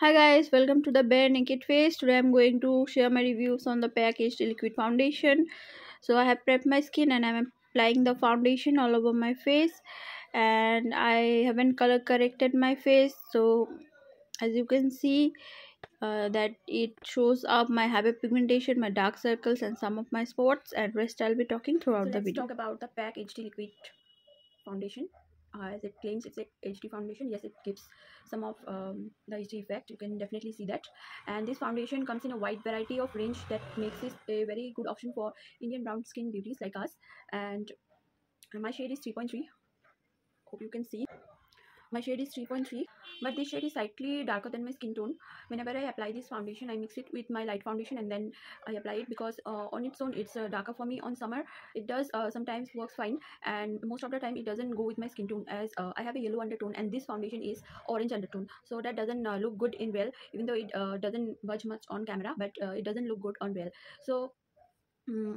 Hi guys, welcome to the Bare Naked Face. Today I'm going to share my reviews on the PAC HD Liquid Foundation. So I have prepped my skin and I'm applying the foundation all over my face and I haven't color corrected my face. So as you can see uh, that it shows up my hyperpigmentation, my dark circles and some of my spots and rest I'll be talking throughout so the let's video. talk about the PAC HD Liquid Foundation uh, as it claims it's a HD foundation yes it gives some of um, the HD effect. You can definitely see that. And this foundation comes in a wide variety of range that makes it a very good option for Indian brown skin beauties like us. And my shade is 3.3 hope you can see my shade is 3.3 but this shade is slightly darker than my skin tone. Whenever i apply this foundation i mix it with my light foundation and then i apply it because uh, on its own it's uh, darker for me on summer. It does uh, sometimes works fine and most of the time it doesn't go with my skin tone as uh, i have a yellow undertone and this foundation is orange undertone. So that doesn't uh, look good in well even though it uh, doesn't budge much on camera but it doesn't look good on well. So um,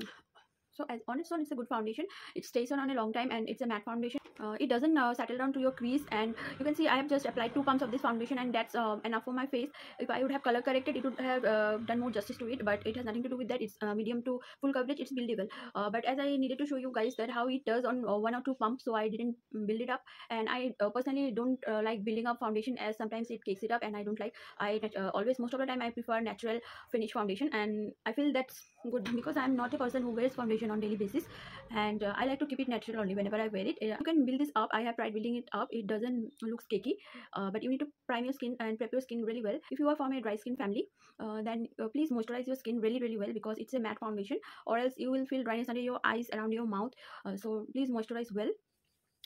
so as on its own it's a good foundation. It stays on, on a long time and it's a matte foundation. Uh, it doesn't uh, settle down to your crease and you can see i have just applied two pumps of this foundation and that's uh, enough for my face. If i would have color corrected it would have uh, done more justice to it but it has nothing to do with that. It's uh, medium to full coverage it's buildable. Uh, but as i needed to show you guys that how it does on one or two pumps so i didn't build it up. And i personally don't like building up foundation as sometimes it cakes it up and i don't like i always most of the time i prefer natural finish foundation and i feel that's good because i'm not a person who wears foundation on daily basis. And uh, i like to keep it natural only whenever i wear it. Uh, you can build this up. I have tried building it up. It doesn't look cakey uh, but you need to prime your skin and prep your skin really well. If you are from a dry skin family uh, then uh, please moisturize your skin really really well because it's a matte foundation or else you will feel dryness under your eyes around your mouth. Uh, so please moisturize well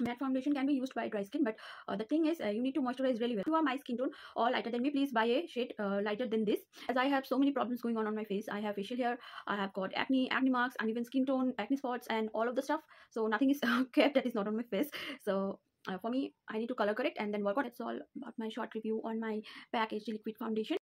matte foundation can be used by dry skin but uh, the thing is uh, you need to moisturize really well. If you are my skin tone or lighter than me. Please buy a shade uh, lighter than this. As i have so many problems going on on my face i have facial hair i have got acne acne marks uneven skin tone acne spots and all of the stuff. So nothing is kept that is not on my face. So uh, for me i need to color correct and then work on it. it's all about my short review on my PAC hd liquid foundation